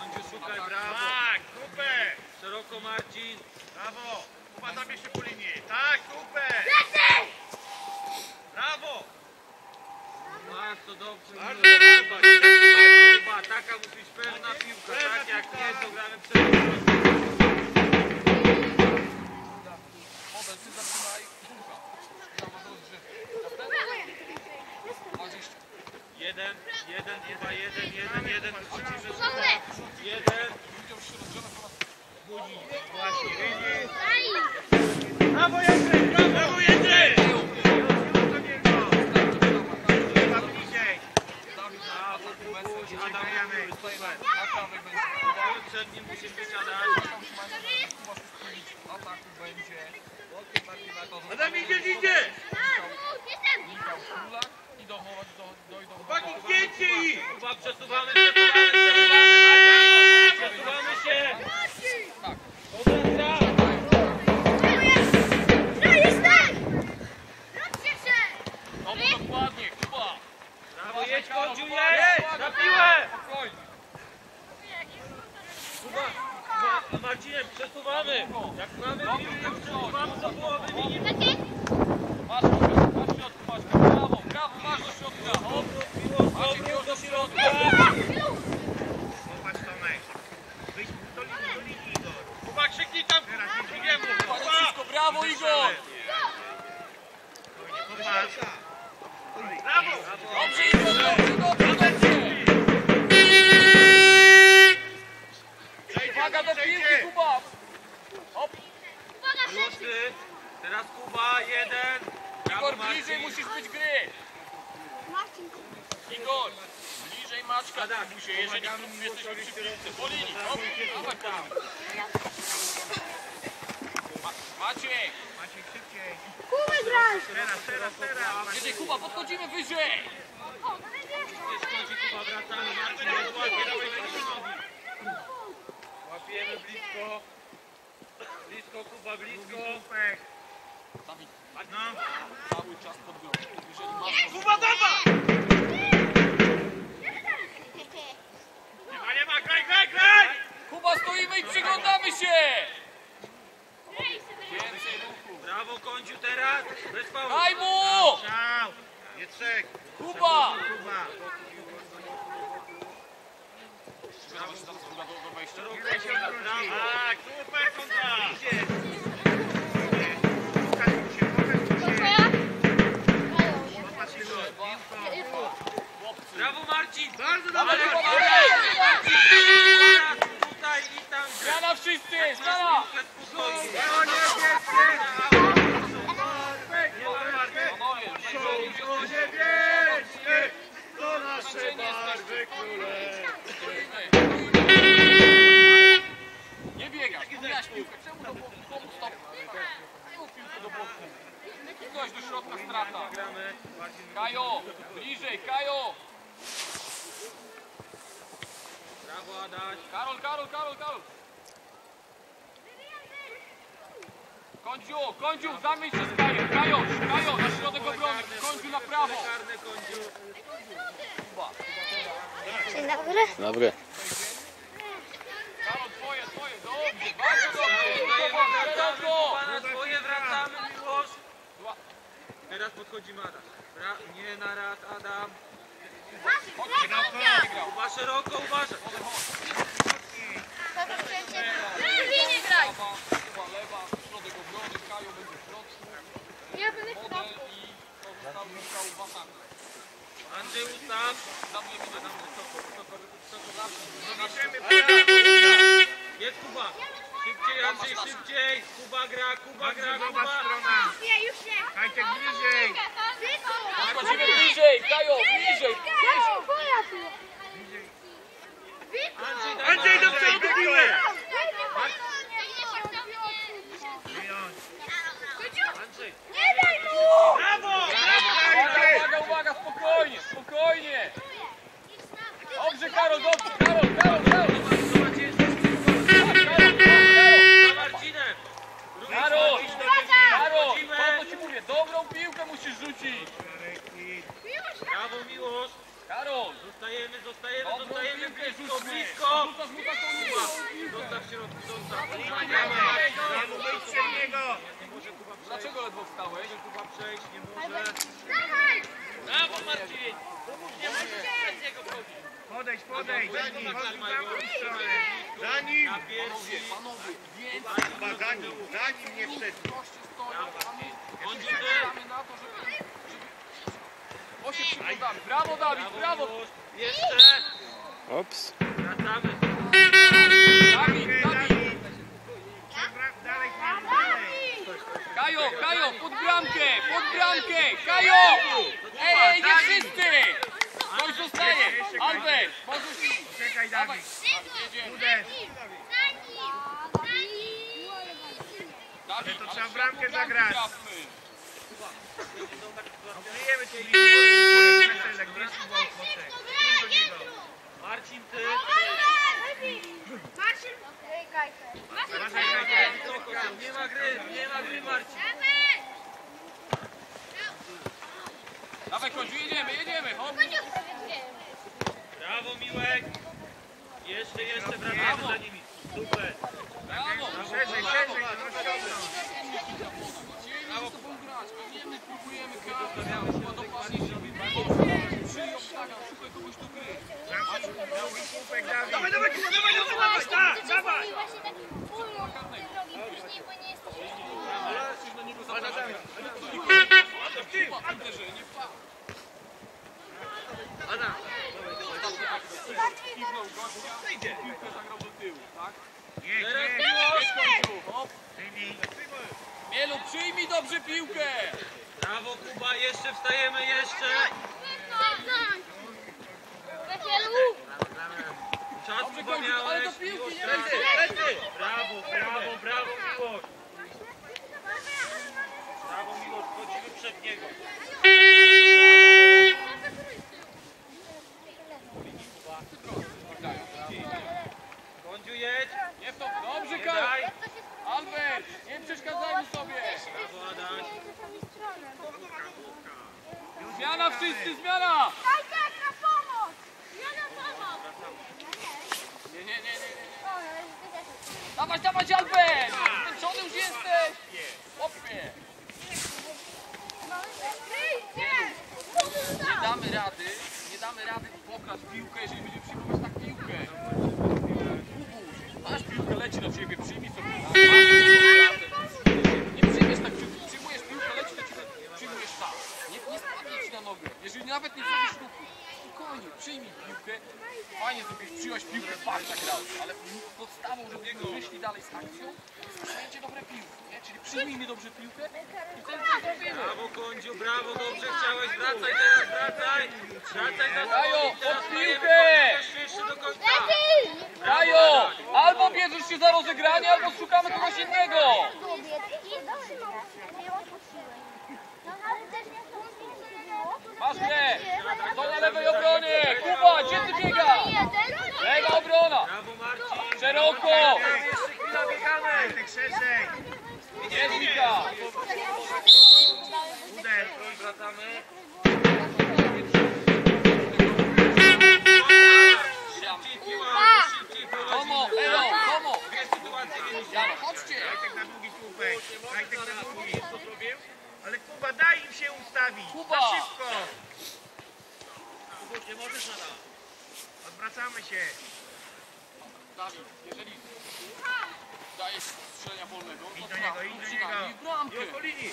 Kądziu, szukaj, Atak. brawo. Tak, super! Szeroko Marcin. Brawo! Kuba, zabierz się po linii. Tak, super! Brawo! Bardzo dobrze. Bardzo Miło. dobrze. Kuba, taka musi być pewna piłka. Tak jak nie, to gramy przed Model, ty zatrzymaj. Jeden, jeden, Kuba, jeden, jeden, jeden. Wrócimy Mamy. Jeden. Raz Właśnie? Daj. Brawo, Jędrzej! Brawo, Jędrzej! Do niego. Chyba bliżej. Dawid na Brawo, ataku Kubuś, Messi. Adam, Dziękujemy. super. Na prawej będzie Kuba. Przed nim musisz być Adaś. Taka utrzymanie, że Kuba skupić. W ataku będzie to Adam, idziesz, idziesz! Jestem. Chłopaki, zdjęcie ich! Przesuwamy, przesuwamy. Przesuwamy się. Tak. Obraca. No jestem. Wróćcie się. No bo dokładnie, Kuba. Brawo, jedź, Kądziu, jedź. Na piłę. Spokojnie. Kuba, Kuba, Marcinem, przesuwamy. Jak mamy piłkę, przesuwamy do połowy linii. Taki? Masz środka, masz środka, masz Brawo, brawo, masz do środka. Obrót, miłość, Maciek, obrót już do do środka. Popatrz, Tomek. Wyjdź do linii, do linii, Igor. Kuba, krzyknij tam! Teraz nie drugiemu. Panie wszystko, brawo Igor. Spokojnie, popatrz. Brawo! Dobrze Igor, dobrze, dobrze, dobrze. Przejdzie, Uwaga do piłki, przejdzie. Kuba. Hop, Uwaga, szybciej. Ruszy. Teraz Kuba, jeden. Igor, bliżej musisz być gry. Marcin. Igor, bliżej Maćka, tak. się, jeżeli jesteśmy przy piłce. Po linii, dawaj tam. Ma, Maciej, Maciek, szybciej. Kuba graj. Teraz, teraz, teraz. wyżej Kuba, podchodzimy wyżej. Kądzi, Kuba, wracamy. Marcin, dawaj. Łapiemy blisko. Blisko, Kuba, blisko. Cały czas pod grą. Jeżeli masz Kuba, dawaj! Nie ma, nie ma, graj, graj, graj! Kuba, stoimy i przyglądamy się. Więcej ruchu. Brawo, Kądziu, teraz. Bez faulu. Daj mu! Ciao! Nie trzech. Kuba! Kuba. Brawo, do, wejścia. Tak, super, Kuba! Pomijasz piłkę. Czemu do boku? Komu stop? Czemu piłkę do boku? Ktoś do środka strata. Kajo, bliżej, Kajo! Brawo, Adaś. Karol, Karol, Karol, Karol! Kądziu, Kądziu, zamień się z Kajo! Kajo, Kajo, na środek obrony, Kądziu na prawo! Dzień dobry. Dobry. Karol, twoje, twoje, dobrze, bardzo dobrze! Dajemy, Kuba, wracamy, teraz go! Kuba, na swoje wracamy, Miłosz. Teraz podchodzimy Adam. Bra nie na rad, Adam. Kuba szeroko, uważaj. Nie graj. Kuba, lewa, środek obrony, Kajo będzie w środku, Ja będę model i pozostał Michał w ataku. Andrzej ustaw. Dawniej widzę nam wysoko, wysoko, wysoko zawsze. Jest Kuba. Szybciej, Andrzej, szybciej. Kuba gra, Kuba gra, Kuba. Nie, już nie. Kajtek bliżej. Podchodzimy bliżej, Kajo, bliżej! Andrzej. Andrzej, do przodu. Nie daj mu! Brawo! Uwaga, uwaga, spokojnie, spokojnie! Dobrze, Karol, dobrze, Karol, Karol, Karol! Zobacz, jest Tak, Karol, Karol! za Marcinem. Karol! Karol, Wchodzimy. po co ci mówię, dobrą piłkę musisz rzucić! Brawo, Miłosz. Karol, Zostajemy, zostajemy, dobrą zostajemy piłkę blisko, rzućmy! blisko. Rzucasz Brawo, wyjdź przed niego! Dlaczego ledwo wstałeś? Kuba przejść, nie może. Brawo Marcin! Nie możesz przez niego wchodzić. Podejdź, podejdź! Za nim! Za nim! Piersi. Panowie, więcej Kuba, za nim, za nim nie my Bądź na to, żeby... żeby... O się przyglądamy. Brawo Dawid, brawo! Jeszcze. Ops. Wracamy. Dawid, Dawid! Dalej, dalej! Kajo, Kajo, pod bramkę, pod bramkę! Kajo! Dawaj, jedziemy. Uderz! Dawid, to ale trzeba bramkę zagrać. Marcin, ty. Tam. Nie ma gry, nie ma gry Marcin. Dawaj, końcu, jedziemy, jedziemy, hop. Brawo Miłek. Jeszcze, jeszcze wracamy za nimi. Super. Brawo, Szerzej, brawo. szerzej, to rozciągnąć! Chcieliśmy z tobą grać, pewnie my próbujemy dokładnie się przyjął, tak, a szukaj kogoś do gry. Dawaj! Dawaj, dawaj, dawaj, dawaj, dawaj, dawaj! Właśnie taki pół drogi później, bo nie jesteś Coś na niego zapraszamy. Chyba, Anderze, nie pa. Kiwnął gościa, piłkę zagrał do tyłu, tak? Końcu, hop. Przyjmij! Mielu, przyjmij dobrze piłkę. Brawo Kuba, jeszcze wstajemy, jeszcze. Czas Dobrze, Kuba ale do piłki nie lecy. Brawo, brawo, brawo Miłosz. Brawo Miłosz, wchodzimy przed niego. Kądziu jedź. Nie w to, dobrze, Nie Karol. daj. Albert, nie przeszkadzajmy sobie. Brawo Adaś. Zmiana wszyscy, zmiana. Nie, nie, nie, nie. nie. Albert. Zmęczony już jesteś. Opie. Nie damy rady, nie damy rady pograć w piłkę, jeżeli będziemy przyjmować tak piłkę. Kubuś, masz piłkę, leci do ciebie, przyjmij sobie. Nie przyjmiesz tak, przy- przyjmujesz piłkę, leci do ciebie, przyjmujesz tak. Nie, nie spadnie ci na nogę. Jeżeli nawet nie zrobisz ruchu, spokojnie, przyjmij piłkę. Fajnie zrobisz, przyjąłeś piłkę, patrz tak grałeś, ale wyszli dalej z akcją, przyjęcie dobre piłki, nie? Czyli przyjmijmy dobrze piłkę i coś zrobimy. Brawo Kądziu, brawo, dobrze chciałeś. Wracaj teraz, wracaj. Wracaj za. Teraz pod piłkę. Dajo! Albo bierzesz się za rozegranie, albo szukamy kogoś innego! Masz grę! To na lewej obronie! Kuba, gdzie ty biegasz? Lewa obrona! Szeroko! Biegamy. Szerzej! Jest Wika! Uderz! Wracamy. Tomo, Elo. Jano, chodźcie! Kajtek na długi słupek! Kajtek na długi! Ale Kuba, daj im się ustawić! Kuba! Za szybko! Kubuś, nie możesz na raz. Odwracamy się! Dawid, jeżeli dajesz strzelenia wolnego, to do niego, idź do niego. bramkę. Po linii.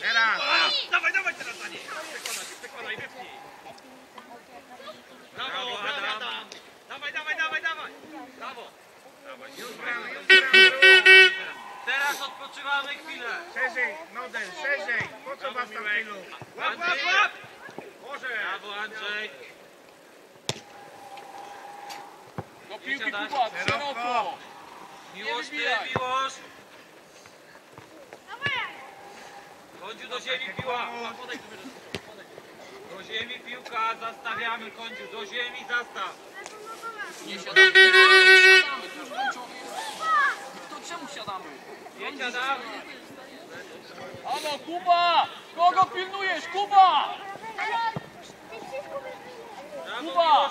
Teraz! Dawaj, dawaj teraz za nie. Przekładaj, przekładaj, wypnij. Brawo, Adam. Dawaj, dawaj, dawaj, dawaj. Brawo. Już gramy, już gramy! Teraz odpoczywamy chwilę. Szerzej, Nodel, szerzej! Po co was tam tylu? Łap, łap, łap! Może! Brawo, Andrzej. Do piłki. Kuba, Szeroko. Miłosz, ty. Miłosz. Kądziu do ziemi piła. Do ziemi piłka, zastawiamy Kądziu, do ziemi zastaw. Nie siadamy, nie siadamy, to już kończony jest. To czemu siadamy? Jedź Adam. Halo, Kuba! Kogo pilnujesz, Kuba?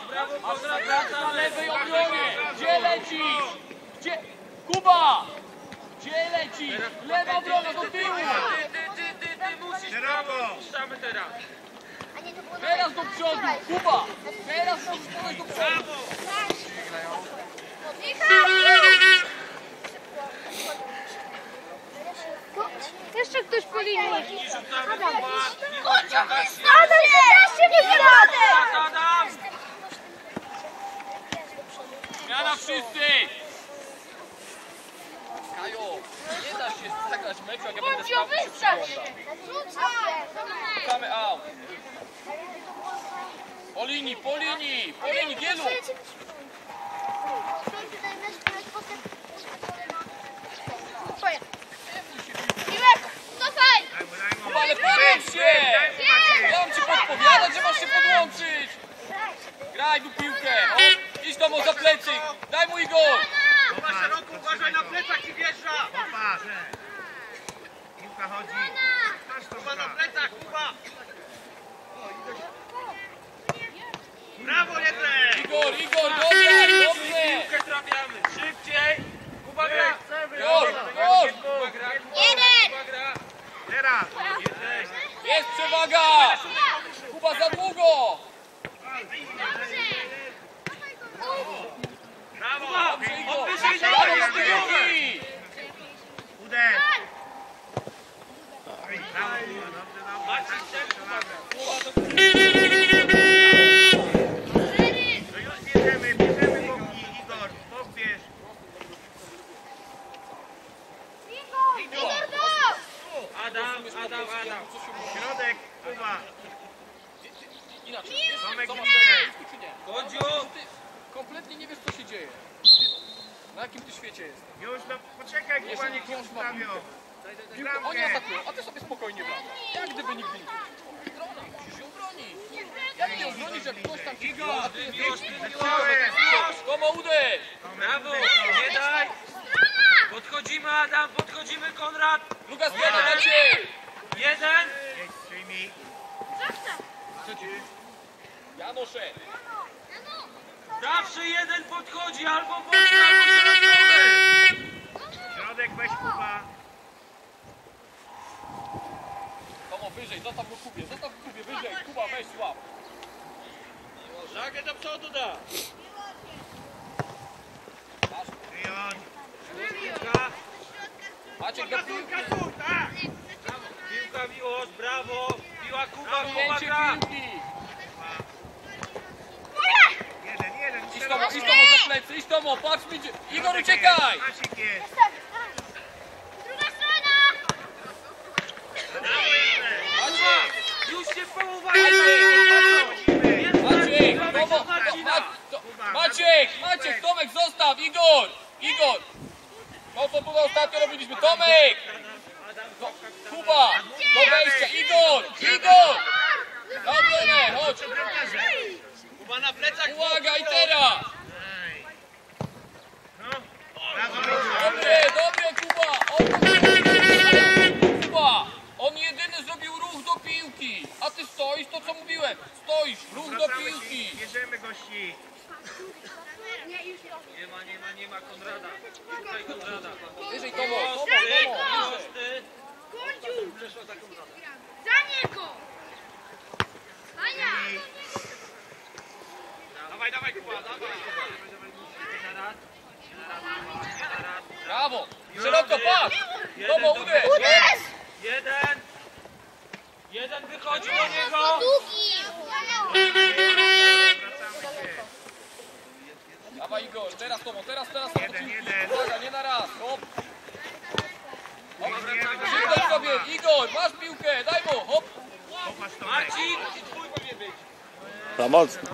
Brawo, Konrad, na lewej obronie! Gdzie lecisz? Gdzie? Kuba! Gdzie leci? Lewa obrona do tyłu! Ty, ty, ty, ty, ty musisz Szeroko. Puszczamy teraz. Do przodu, Kuba! Teraz musisz pójść do przodu! Jeszcze ktoś po linii. Kuba. Adam, się Ukáme out. Po línii, po línii, po línii, gelu. Teraz. Jest przewaga! Kuba za długo! Brawo. Odwyżej dalej. z piłki! Uderz. Brawo. Dobrze, dobrze. Maciej, Tak, Kuba. strzelamy. Kuba do To już bierzemy, bierzemy boki. Igor, pobierz. Igor, go! Adam, Adam, Adam. Środek, Kuba. Inaczej, Tomek, nie. nie? Kodziu. Kompletnie nie wiesz, co się dzieje. Na jakim ty świecie jest? Już, no poczekaj, Kuba, niech się ustawią. Piłkę, oni atakują, a ty sobie spokojnie wracasz. Jak gdyby nigdy nic. Obrona, musisz ją bronić. Jak nie obronisz, jak ktoś tam ci Igor, a ty jesteś... Komu uderz! Brawo. Nie daj. Podchodzimy, Adam, podchodzimy, Konrad. Lukas, jeden na ciebie! Jeden. Przyjmij. Janosze! Zawsze jeden podchodzi, albo boczny, albo środkowy. Środek weź, Kuba. Tomo, wyżej, zostaw go Kubie, zostaw go Kubie, wyżej, Kuba, weź łap. Żagę do przodu da. Wyjąć. Piłka. Maciek do piłki, Piłka miłość, brawo. Piła Kuba, Kuba gra. Jeden, jeden. Idź Tomo, idź Tomo za plecy, idź Tomo, patrz mi, Igor uciekaj! Maciek jest. Druga strona! Maciek, Już się połowali. Maciek, Tomo, Ma, to, Maciek, Maciek, Tomek, zostaw, Igor, Igor. To co tutaj ostatnio robiliśmy, Tomek! No, Kuba, do wejścia, Igor, Igor! Na obronę, chodź, Kuba na plecach. uwaga i teraz! No. Dobre, dobre, Kuba! On, Kuba, on jedyny zrobił ruch do piłki, a ty stoisz, to co mówiłem, stoisz, ruch do piłki. Bierzemy gości. Nie ma, nie ma, nie ma Konrada. Tutaj Konrada. Wyżej, Tomo, Tomo, Tomo, ty. Za niego! Ania! Dawaj, dawaj Kuba, dawaj. Brawo, szeroko, patrz! Tomo, uderz! Uderz! Jeden. Jeden wychodzi do niego. Długi! wracamy się. Dawaj Igor, teraz Tomo, teraz, teraz Tomo. Jeden, jeden. Uwaga, nie na raz, hop. Go. Szybko sobie, Igor, masz piłkę, daj mu, hop. Marcin. Twój powinien być. Za mocno.